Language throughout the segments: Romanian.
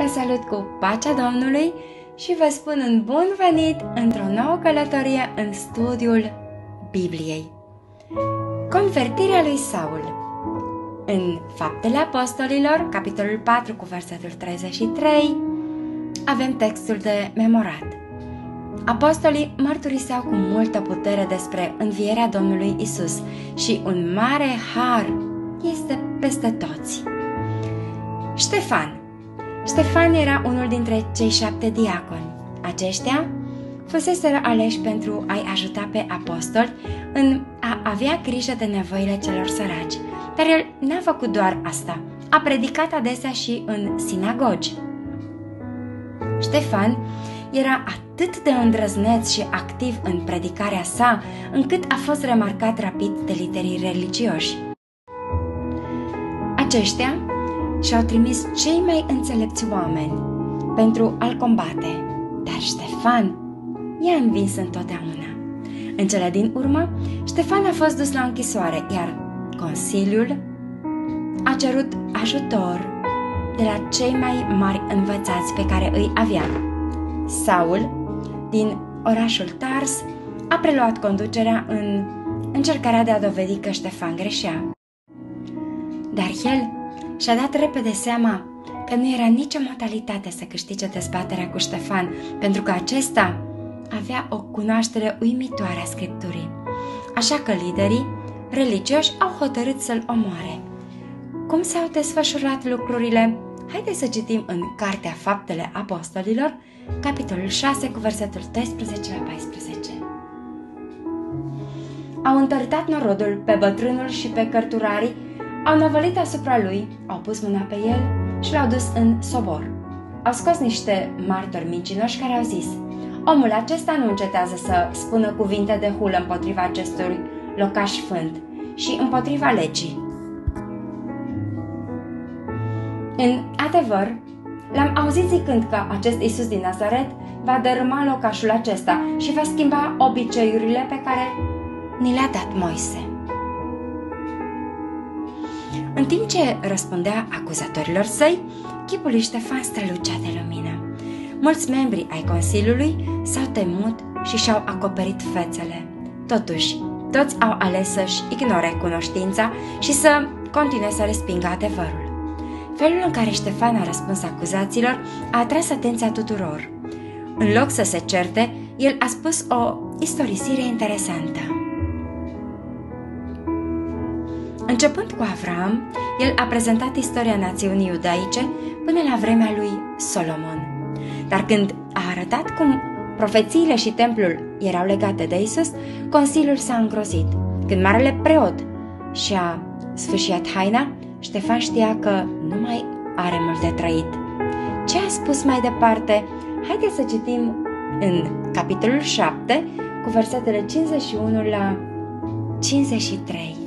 Vă salut cu pacea Domnului și vă spun un bun venit într-o nouă călătorie în studiul Bibliei. Convertirea lui Saul În Faptele Apostolilor, capitolul 4 cu versetul 33, avem textul de memorat. Apostolii mărturiseau cu multă putere despre învierea Domnului Isus și un mare har este peste toți. Ștefan Ștefan era unul dintre cei șapte diaconi. Aceștia fuseseră aleși pentru a-i ajuta pe apostoli în a avea grijă de nevoile celor săraci. Dar el n-a făcut doar asta, a predicat adesea și în sinagogi. Ștefan era atât de îndrăzneț și activ în predicarea sa, încât a fost remarcat rapid de liderii religioși. Aceștia și-au trimis cei mai înțelepți oameni pentru a-l combate, dar Ștefan i-a învins întotdeauna. În cele din urmă, Ștefan a fost dus la închisoare, iar Consiliul a cerut ajutor de la cei mai mari învățați pe care îi avea. Saul, din orașul Tars, a preluat conducerea în încercarea de a dovedi că Ștefan greșea. Dar el și-a dat repede seama că nu era nicio modalitate să câștige dezbaterea cu Ștefan, pentru că acesta avea o cunoaștere uimitoare a Scripturii. Așa că liderii religioși au hotărât să-l omoare. Cum s-au desfășurat lucrurile? Haideți să citim în Cartea Faptele Apostolilor, capitolul 6, cu versetul 13 la 14. Au întărtat norodul pe bătrânul și pe cărturarii au năvălit asupra lui, au pus mâna pe el și l-au dus în sobor. Au scos niște martori mincinoși care au zis Omul acesta nu încetează să spună cuvinte de hulă împotriva acestui locaș fânt și împotriva legii. În adevăr, l-am auzit zicând că acest Isus din Nazaret va dărâma locașul acesta și va schimba obiceiurile pe care ni le-a dat Moise. În timp ce răspundea acuzatorilor săi, chipul lui Ștefan strălucea de lumină. Mulți membri ai Consiliului s-au temut și și-au acoperit fețele. Totuși, toți au ales să-și ignore cunoștința și să continue să respingă adevărul. Felul în care Ștefan a răspuns acuzațiilor a atras atenția tuturor. În loc să se certe, el a spus o istorisire interesantă. Începând cu Avram, el a prezentat istoria națiunii iudaice până la vremea lui Solomon. Dar când a arătat cum profețiile și templul erau legate de Isus, Consiliul s-a îngrozit. Când marele preot și-a sfârșit haina, Ștefan știa că nu mai are mult de trăit. Ce a spus mai departe? Haideți să citim în capitolul 7 cu versetele 51 la 53.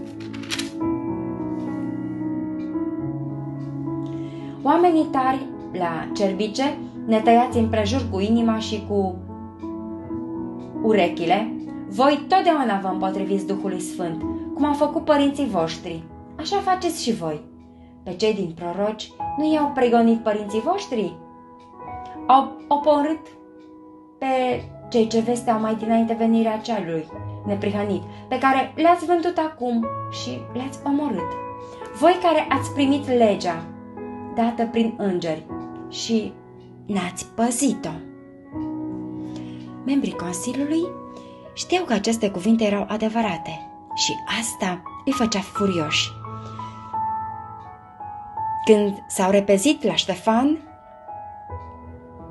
Oamenii tari la cerbice, netăiați împrejur cu inima și cu urechile, voi totdeauna vă împotriviți Duhului Sfânt, cum au făcut părinții voștri. Așa faceți și voi. Pe cei din proroci nu i-au pregonit părinții voștri? Au oporât pe cei ce vesteau mai dinainte venirea celui neprihănit, pe care le-ați vândut acum și le-ați omorât. Voi care ați primit legea dată prin îngeri și n-ați păzit-o. Membrii Consiliului știau că aceste cuvinte erau adevărate și asta îi făcea furioși. Când s-au repezit la Ștefan,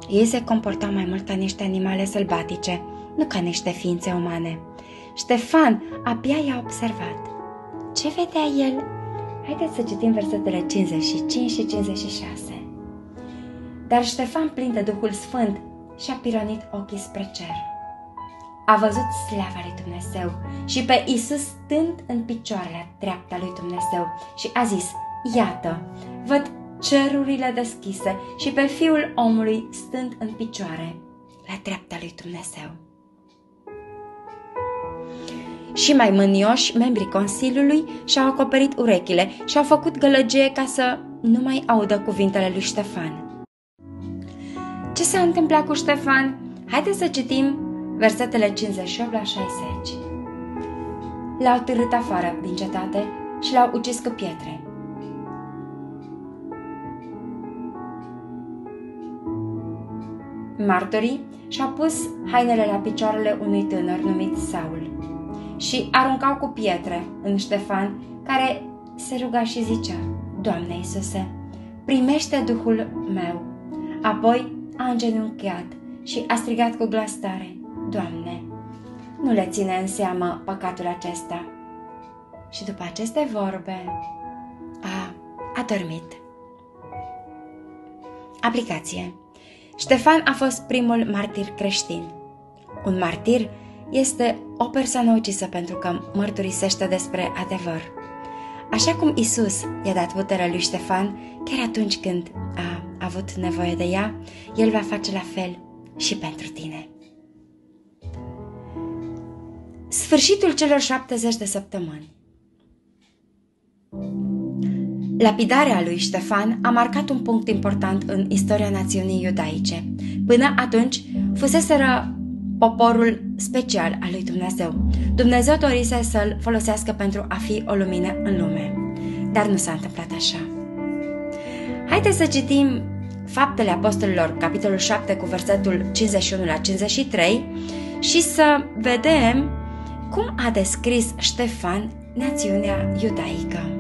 ei se comportau mai mult ca niște animale sălbatice, nu ca niște ființe umane. Ștefan abia i-a observat. Ce vedea el Haideți să citim versetele 55 și 56. Dar Ștefan, plin de Duhul Sfânt, și-a pironit ochii spre cer. A văzut slava lui Dumnezeu și pe Isus stând în picioare la dreapta lui Dumnezeu și a zis, Iată, văd cerurile deschise și pe Fiul omului stând în picioare la dreapta lui Dumnezeu și mai mânioși, membrii Consiliului și-au acoperit urechile și au făcut gălăgie ca să nu mai audă cuvintele lui Ștefan. Ce s-a întâmplat cu Ștefan? Haideți să citim versetele 58 la 60. L-au târât afară din cetate și l-au ucis cu pietre. Martorii și-au pus hainele la picioarele unui tânăr numit Saul și aruncau cu pietre în Ștefan, care se ruga și zicea, Doamne Iisuse, primește Duhul meu. Apoi a îngenunchiat și a strigat cu glas tare, Doamne, nu le ține în seamă păcatul acesta. Și după aceste vorbe, a adormit. Aplicație Ștefan a fost primul martir creștin. Un martir este o persoană ucisă pentru că mărturisește despre adevăr. Așa cum Isus i-a dat puterea lui Ștefan, chiar atunci când a avut nevoie de ea, el va face la fel și pentru tine. Sfârșitul celor 70 de săptămâni Lapidarea lui Ștefan a marcat un punct important în istoria națiunii iudaice. Până atunci, fuseseră poporul special al lui Dumnezeu. Dumnezeu dorise să-l folosească pentru a fi o lumină în lume. Dar nu s-a întâmplat așa. Haideți să citim Faptele Apostolilor, capitolul 7, cu versetul 51 la 53 și să vedem cum a descris Ștefan națiunea iudaică.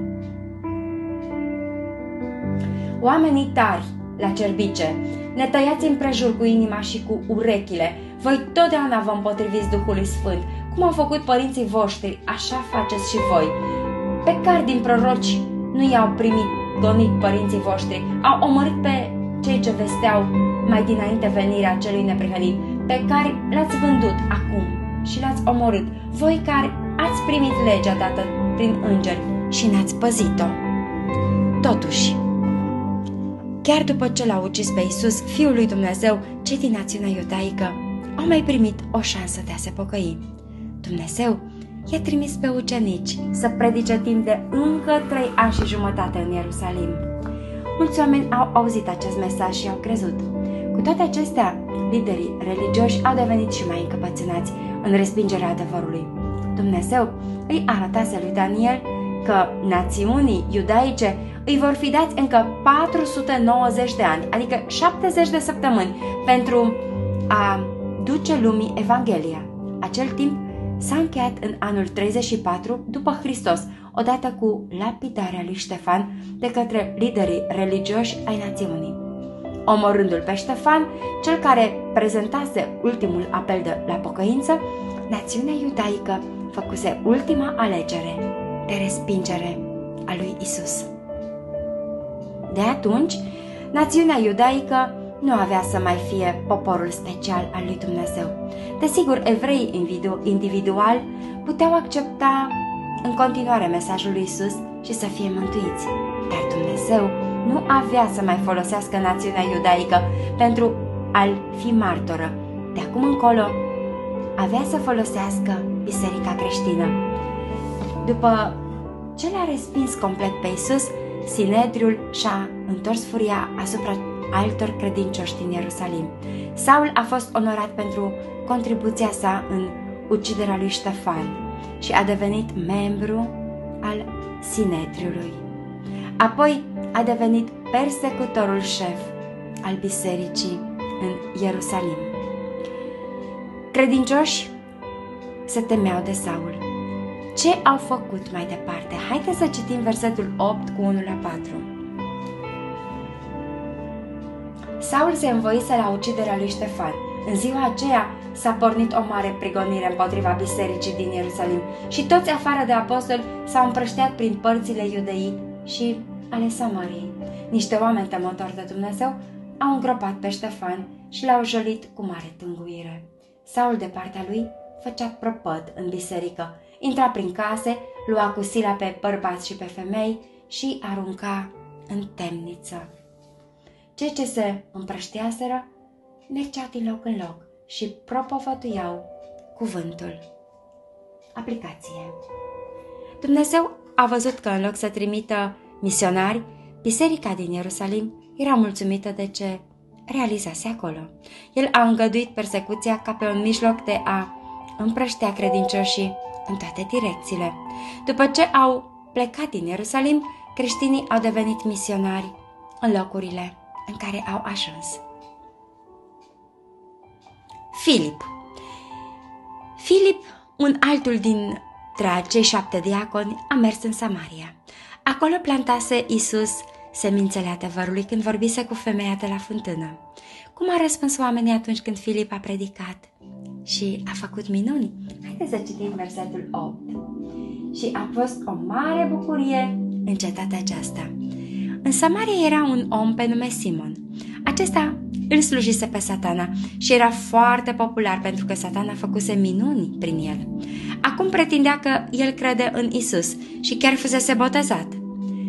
Oamenii tari, la cerbice, ne tăiați împrejur cu inima și cu urechile. Voi totdeauna vă împotriviți Duhului Sfânt. Cum au făcut părinții voștri, așa faceți și voi. Pe care din proroci nu i-au primit, gonit părinții voștri, au omorât pe cei ce vesteau mai dinainte venirea celui neprihănit, pe care l-ați vândut acum și l-ați omorât, voi care ați primit legea dată prin îngeri și n-ați păzit-o. Totuși, Chiar după ce l-au ucis pe Isus, Fiul lui Dumnezeu, cei din națiunea iudaică au mai primit o șansă de a se pocăi. Dumnezeu i-a trimis pe ucenici să predice timp de încă trei ani și jumătate în Ierusalim. Mulți oameni au auzit acest mesaj și au crezut. Cu toate acestea, liderii religioși au devenit și mai încăpățânați în respingerea adevărului. Dumnezeu îi arătase lui Daniel că națiunii iudaice îi vor fi dați încă 490 de ani, adică 70 de săptămâni, pentru a duce lumii Evanghelia. Acel timp s-a încheiat în anul 34 după Hristos, odată cu lapidarea lui Ștefan de către liderii religioși ai națiunii. Omorându-l pe Ștefan, cel care prezentase ultimul apel de la pocăință, națiunea iudaică făcuse ultima alegere de respingere a lui Isus. De atunci, națiunea iudaică nu avea să mai fie poporul special al lui Dumnezeu. Desigur, evrei individual puteau accepta în continuare mesajul lui Isus și să fie mântuiți, dar Dumnezeu nu avea să mai folosească națiunea iudaică pentru a-l fi martoră. De acum încolo, avea să folosească biserica creștină. După ce l-a respins complet pe Isus, Sinedriul și-a întors furia asupra altor credincioși din Ierusalim. Saul a fost onorat pentru contribuția sa în uciderea lui Ștefan și a devenit membru al Sinedriului. Apoi a devenit persecutorul șef al bisericii în Ierusalim. Credincioși se temeau de Saul ce au făcut mai departe? Haideți să citim versetul 8 cu 1 la 4. Saul se învoise la uciderea lui Ștefan. În ziua aceea s-a pornit o mare prigonire împotriva bisericii din Ierusalim și toți afară de apostoli s-au împrășteat prin părțile iudeii și ale Samariei. Niște oameni temători de Dumnezeu au îngropat pe Ștefan și l-au jălit cu mare tânguire. Saul de partea lui făcea prăpăd în biserică intra prin case, lua cu sila pe bărbați și pe femei și arunca în temniță. Cei ce se împrășteaseră mergeau din loc în loc și propovăduiau cuvântul. Aplicație Dumnezeu a văzut că în loc să trimită misionari, biserica din Ierusalim era mulțumită de ce realizase acolo. El a îngăduit persecuția ca pe un mijloc de a împrăștea credincioșii în toate direcțiile. După ce au plecat din Ierusalim, creștinii au devenit misionari în locurile în care au ajuns. Filip Filip, un altul din cei șapte diaconi, a mers în Samaria. Acolo plantase Isus semințele adevărului când vorbise cu femeia de la fântână. Cum a răspuns oamenii atunci când Filip a predicat? Și a făcut minuni? Haideți să citim versetul 8. Și a fost o mare bucurie în cetatea aceasta. În Samaria era un om pe nume Simon. Acesta îl slujise pe satana și era foarte popular pentru că satana făcuse minuni prin el. Acum pretindea că el crede în Isus și chiar fusese botezat.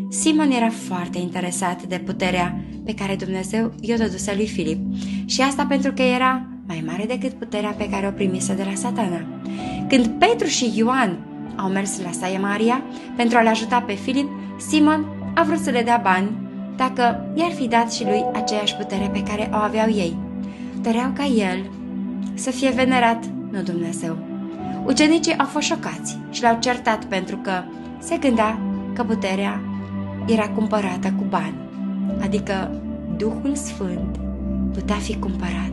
Simon era foarte interesat de puterea pe care Dumnezeu i-o dăduse lui Filip și asta pentru că era mai mare decât puterea pe care o primise de la satana. Când Petru și Ioan au mers la Samaria pentru a-l ajuta pe Filip, Simon a vrut să le dea bani dacă i-ar fi dat și lui aceeași putere pe care o aveau ei. Doreau ca el să fie venerat, nu Dumnezeu. Ucenicii au fost șocați și l-au certat pentru că se gândea că puterea era cumpărată cu bani, adică Duhul Sfânt putea fi cumpărat.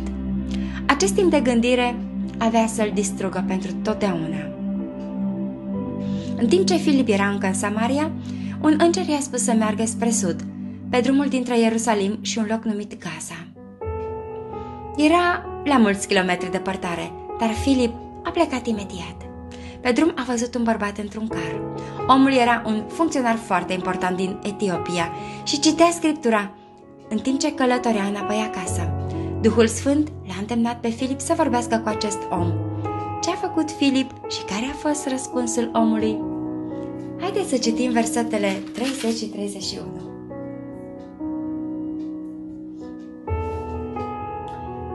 Acest timp de gândire avea să-l distrugă pentru totdeauna. În timp ce Filip era încă în Samaria, un înger i-a spus să meargă spre sud, pe drumul dintre Ierusalim și un loc numit Gaza. Era la mulți kilometri departare, dar Filip a plecat imediat. Pe drum a văzut un bărbat într-un car. Omul era un funcționar foarte important din Etiopia și citea scriptura în timp ce călătorea înapoi acasă. Duhul Sfânt l-a îndemnat pe Filip să vorbească cu acest om. Ce a făcut Filip și care a fost răspunsul omului? Haideți să citim versetele 30 și 31.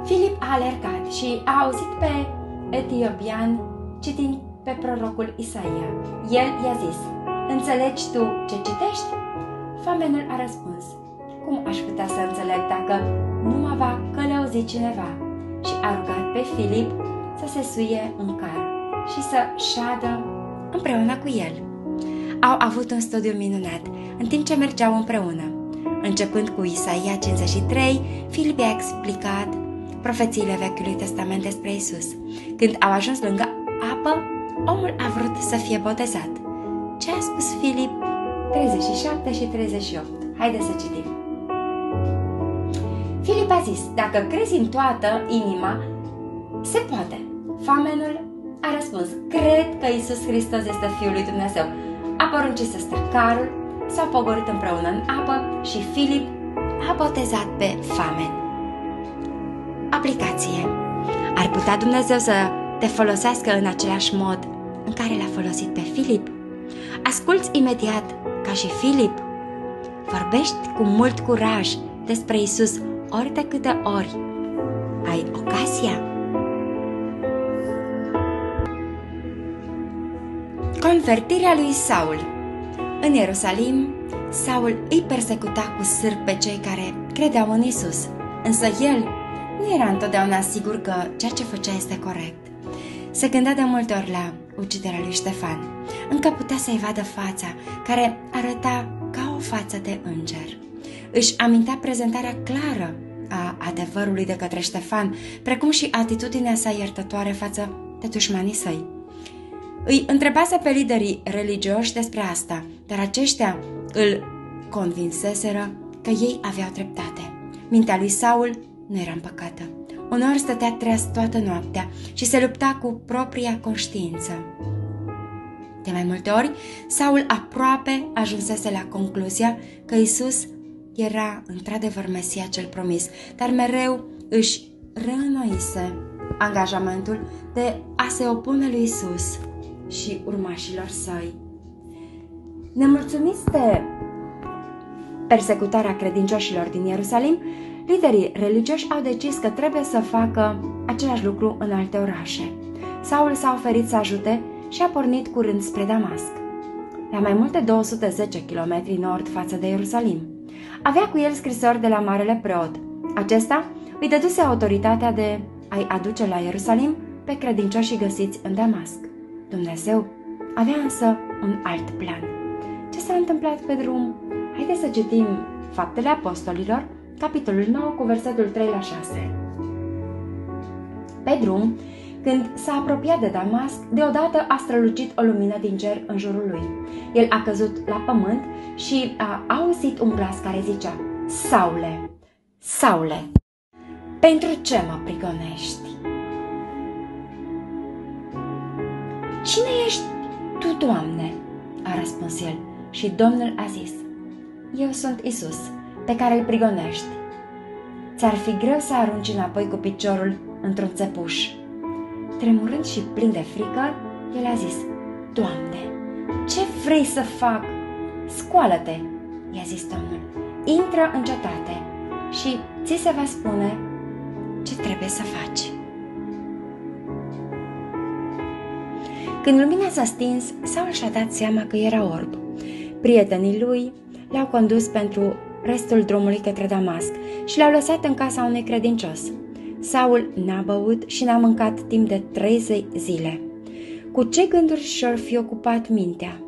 Filip a alergat și a auzit pe etiopian citind pe prorocul Isaia. El i-a zis, Înțelegi tu ce citești? Famenul a răspuns, Cum aș putea să înțeleg dacă nu mă va călăuzi cineva? Și a rugat pe Filip să se suie în car și să șadă împreună cu el. Au avut un studiu minunat în timp ce mergeau împreună. Începând cu Isaia 53, Filip i-a explicat profețiile Vechiului Testament despre Isus. Când au ajuns lângă apă, omul a vrut să fie botezat. Ce a spus Filip? 37 și 38. Haideți să citim. Filip a zis, dacă crezi în toată inima, se poate. Famenul a răspuns, cred că Isus Hristos este Fiul lui Dumnezeu. A poruncit să stă carul, s-au pogorât împreună în apă și Filip a botezat pe famen. Aplicație Ar putea Dumnezeu să te folosească în același mod în care l-a folosit pe Filip? Asculți imediat ca și Filip. Vorbești cu mult curaj despre Isus ori de câte ori ai ocazia. Convertirea lui Saul În Ierusalim, Saul îi persecuta cu sârb pe cei care credeau în Isus, însă el nu era întotdeauna sigur că ceea ce făcea este corect. Se gândea de multe ori la uciderea lui Ștefan. Încă putea să-i vadă fața, care arăta ca o față de înger. Își amintea prezentarea clară a adevărului de către Ștefan, precum și atitudinea sa iertătoare față de dușmanii săi. Îi întrebase pe liderii religioși despre asta, dar aceștia îl convinseseră că ei aveau dreptate. Mintea lui Saul nu era împăcată. Uneori stătea treaz toată noaptea și se lupta cu propria conștiință. De mai multe ori, Saul aproape ajunsese la concluzia că Isus era într-adevăr Mesia cel promis, dar mereu își reînnoise angajamentul de a se opune lui Isus și urmașilor săi. Nemulțumiți de persecutarea credincioșilor din Ierusalim, liderii religioși au decis că trebuie să facă același lucru în alte orașe. Saul s-a oferit să ajute și a pornit curând spre Damasc, la mai multe 210 km nord față de Ierusalim. Avea cu el scrisori de la Marele Preot. Acesta îi dăduse autoritatea de a-i aduce la Ierusalim pe credincioșii găsiți în Damasc. Dumnezeu avea însă un alt plan. Ce s-a întâmplat pe drum? Haideți să citim Faptele Apostolilor, capitolul 9 cu versetul 3 la 6. Pe drum, când s-a apropiat de Damasc, deodată a strălucit o lumină din cer în jurul lui. El a căzut la pământ și a auzit un glas care zicea, Saule, Saule, pentru ce mă prigonești? Cine ești tu, Doamne? a răspuns el și Domnul a zis, Eu sunt Isus, pe care îl prigonești. Ți-ar fi greu să arunci înapoi cu piciorul într-un țepuș. Tremurând și plin de frică, el a zis, Doamne, ce vrei să fac? Scoală-te, i-a zis Domnul, intră în cetate și ți se va spune ce trebuie să faci. Când lumina s-a stins, Saul și-a dat seama că era orb. Prietenii lui l-au condus pentru restul drumului către Damasc și l-au lăsat în casa unui credincios. Saul n-a băut și n-a mâncat timp de 30 zile. Cu ce gânduri și-or fi ocupat mintea?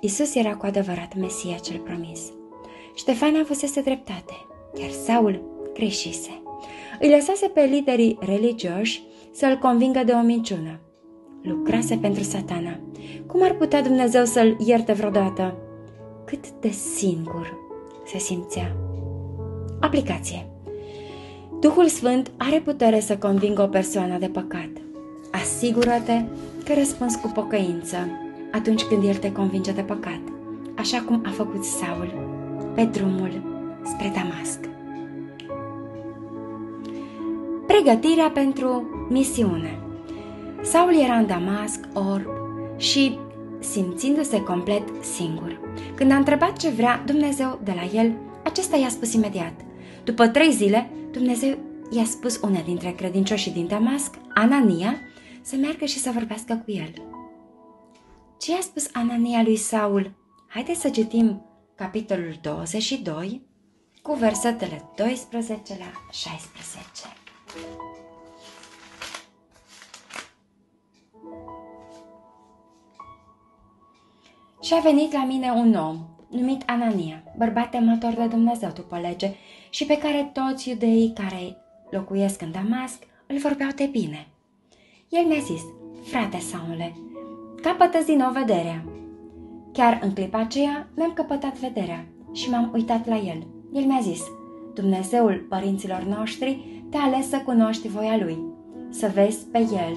Isus era cu adevărat Mesia cel promis. Ștefan avusese dreptate, iar Saul greșise. Îi lăsase pe liderii religioși să-l convingă de o minciună. Lucrase pentru satana. Cum ar putea Dumnezeu să-l ierte vreodată? Cât de singur se simțea. Aplicație Duhul Sfânt are putere să convingă o persoană de păcat. Asigură-te că răspunzi cu pocăință atunci când El te convinge de păcat, așa cum a făcut Saul pe drumul spre Damasc. Pregătirea pentru misiune Saul era în Damasc, orb și simțindu-se complet singur. Când a întrebat ce vrea Dumnezeu de la el, acesta i-a spus imediat. După trei zile, Dumnezeu i-a spus una dintre credincioșii din Damasc, Anania, să meargă și să vorbească cu el. Ce i-a spus Anania lui Saul? Haideți să citim capitolul 22 cu versetele 12 la 16. Și a venit la mine un om, numit Anania, bărbat temător de Dumnezeu după lege și pe care toți iudeii care locuiesc în Damasc îl vorbeau de bine. El mi-a zis, frate Saule, capătă din nou vederea. Chiar în clipa aceea mi-am căpătat vederea și m-am uitat la el. El mi-a zis, Dumnezeul părinților noștri te-a ales să cunoști voia lui, să vezi pe el,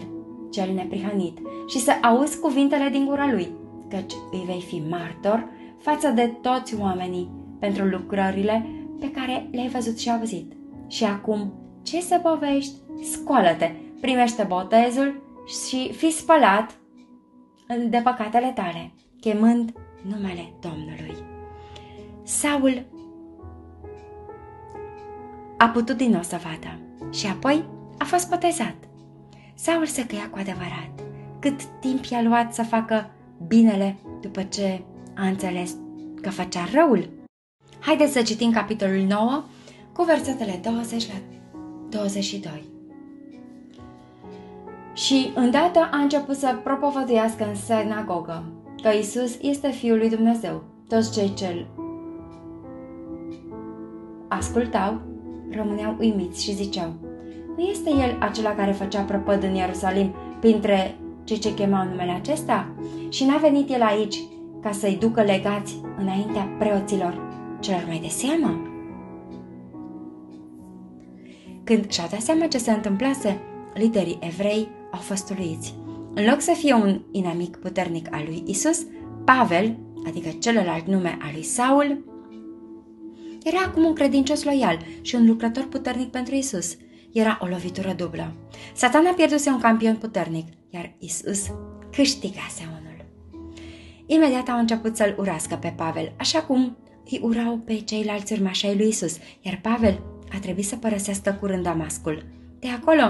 cel neprihănit, și să auzi cuvintele din gura lui, căci îi vei fi martor față de toți oamenii pentru lucrările pe care le-ai văzut și auzit. Și acum, ce să povești? Scoală-te, primește botezul și fi spălat de păcatele tale, chemând numele Domnului. Saul a putut din nou să vadă și apoi a fost botezat. Saul se căia cu adevărat. Cât timp i-a luat să facă binele după ce a înțeles că făcea răul. Haideți să citim capitolul 9 cu versetele 20 la 22. Și îndată a început să propovăduiască în sinagogă că Isus este Fiul lui Dumnezeu. Toți cei ce ascultau rămâneau uimiți și ziceau, nu este El acela care făcea prăpăd în Ierusalim printre cei ce chemau numele acesta? Și n-a venit El aici ca să-i ducă legați înaintea preoților celor mai de seamă? Când și-a dat seama ce se întâmplase, liderii evrei au fost uluiți. În loc să fie un inamic puternic al lui Isus, Pavel, adică celălalt nume al lui Saul, era acum un credincios loial și un lucrător puternic pentru Isus. Era o lovitură dublă. Satana pierduse un campion puternic, iar Isus câștigase unul. Imediat au început să-l urască pe Pavel, așa cum îi urau pe ceilalți urmași ai lui Isus, iar Pavel a trebuit să părăsească curând Damascul. De acolo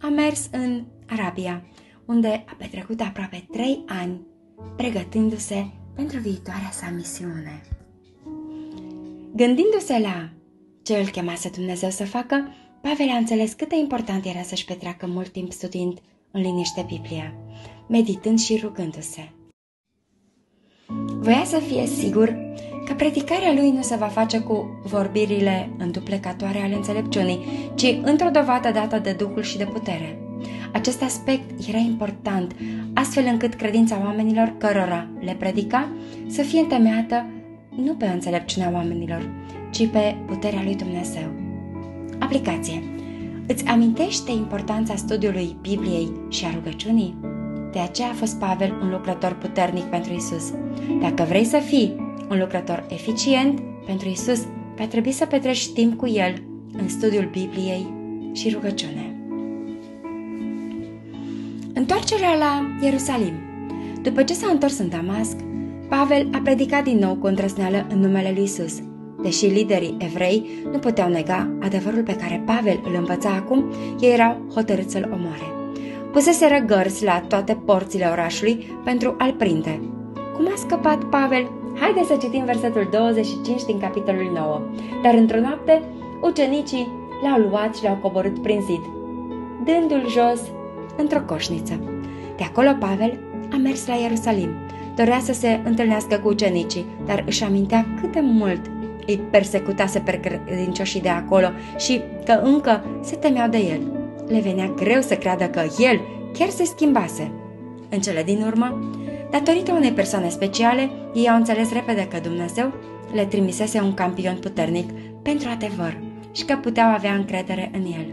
a mers în Arabia, unde a petrecut aproape trei ani, pregătindu-se pentru viitoarea sa misiune. Gândindu-se la ce îl chemase Dumnezeu să facă, Pavel a înțeles cât de important era să-și petreacă mult timp studiind în liniște Biblia, meditând și rugându-se. Voia să fie sigur că predicarea lui nu se va face cu vorbirile înduplecatoare ale înțelepciunii, ci într-o dovadă dată de Duhul și de putere. Acest aspect era important, astfel încât credința oamenilor cărora le predica să fie întemeiată nu pe înțelepciunea oamenilor, ci pe puterea lui Dumnezeu. Aplicație. Îți amintește importanța studiului Bibliei și a rugăciunii? De aceea a fost Pavel un lucrător puternic pentru Isus. Dacă vrei să fii un lucrător eficient pentru Isus, va trebui să petreci timp cu El în studiul Bibliei și rugăciune. Întoarcerea la Ierusalim. După ce s-a întors în Damasc, Pavel a predicat din nou cu îndrăzneală în numele lui Isus. Deși liderii evrei nu puteau nega adevărul pe care Pavel îl învăța acum, ei erau hotărâți să-l omoare. Puseseră gărzi la toate porțile orașului pentru a-l prinde. Cum a scăpat Pavel? Haideți să citim versetul 25 din capitolul 9. Dar într-o noapte, ucenicii l-au luat și l-au coborât prin zid, dându-l jos într-o coșniță. De acolo Pavel a mers la Ierusalim. Dorea să se întâlnească cu ucenicii, dar își amintea cât de mult îi persecutase pe credincioșii de acolo și că încă se temeau de el. Le venea greu să creadă că el chiar se schimbase. În cele din urmă, datorită unei persoane speciale, ei au înțeles repede că Dumnezeu le trimisese un campion puternic pentru adevăr și că puteau avea încredere în el.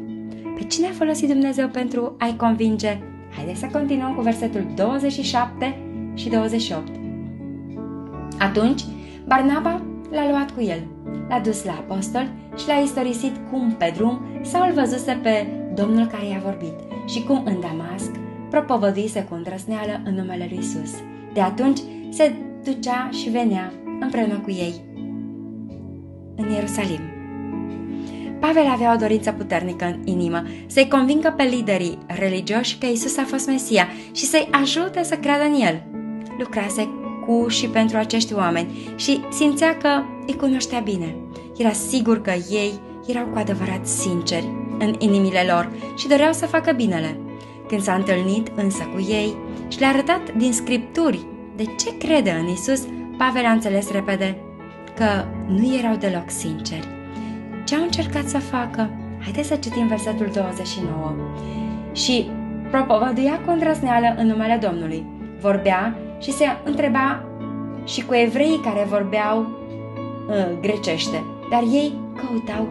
Pe cine a folosit Dumnezeu pentru a-i convinge? Haideți să continuăm cu versetul 27 și 28. Atunci, Barnaba l-a luat cu el, l-a dus la apostol și l-a istorisit cum pe drum sau îl văzuse pe Domnul care i-a vorbit și cum în Damasc propovăduise cu îndrăsneală în numele lui Isus. De atunci se ducea și venea împreună cu ei în Ierusalim. Pavel avea o dorință puternică în inimă, să-i convingă pe liderii religioși că Isus a fost Mesia și să-i ajute să creadă în El. Lucrase cu și pentru acești oameni și simțea că îi cunoștea bine. Era sigur că ei erau cu adevărat sinceri în inimile lor și doreau să facă binele. Când s-a întâlnit însă cu ei și le-a arătat din scripturi de ce crede în Isus, Pavel a înțeles repede că nu erau deloc sinceri. Ce au încercat să facă? Haideți să citim versetul 29. Și propovăduia cu îndrăzneală în numele Domnului. Vorbea și se întreba și cu evreii care vorbeau uh, grecește, dar ei căutau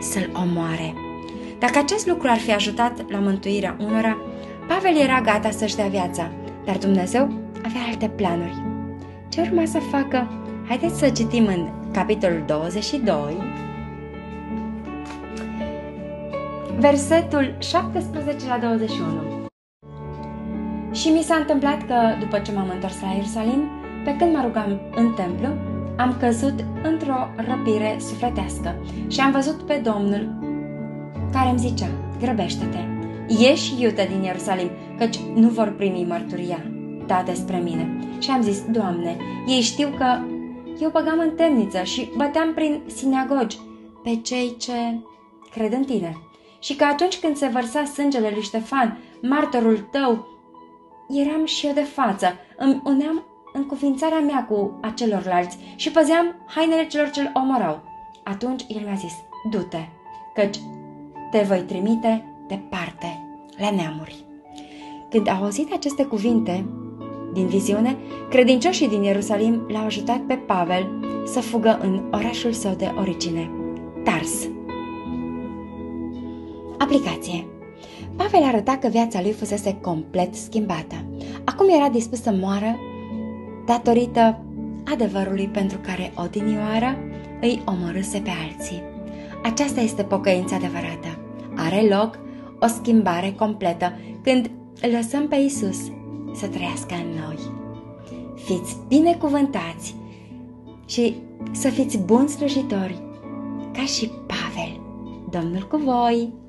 să-l omoare. Dacă acest lucru ar fi ajutat la mântuirea unora, Pavel era gata să-și dea viața, dar Dumnezeu avea alte planuri. Ce urma să facă? Haideți să citim în capitolul 22, versetul 17 la 21. Și mi s-a întâmplat că, după ce m-am întors la Ierusalim, pe când mă rugam în templu, am căzut într-o răpire sufletească și am văzut pe Domnul care îmi zicea, grăbește-te, ieși iute din Ierusalim, căci nu vor primi mărturia ta despre mine. Și am zis, Doamne, ei știu că eu băgam în temniță și băteam prin sinagogi pe cei ce cred în tine. Și că atunci când se vărsa sângele lui Ștefan, martorul tău, eram și eu de față, îmi uneam în cuvințarea mea cu acelorlalți și păzeam hainele celor ce-l omorau. Atunci el mi-a zis, du-te, căci te voi trimite departe, la neamuri. Când a auzit aceste cuvinte din viziune, credincioșii din Ierusalim l-au ajutat pe Pavel să fugă în orașul său de origine, Tars. Aplicație Pavel arăta că viața lui fusese complet schimbată. Acum era dispus să moară datorită adevărului pentru care odinioară îi omorâse pe alții. Aceasta este pocăința adevărată. Are loc o schimbare completă când îl lăsăm pe Isus să trăiască în noi. Fiți binecuvântați și să fiți buni slujitori, ca și Pavel, Domnul cu voi!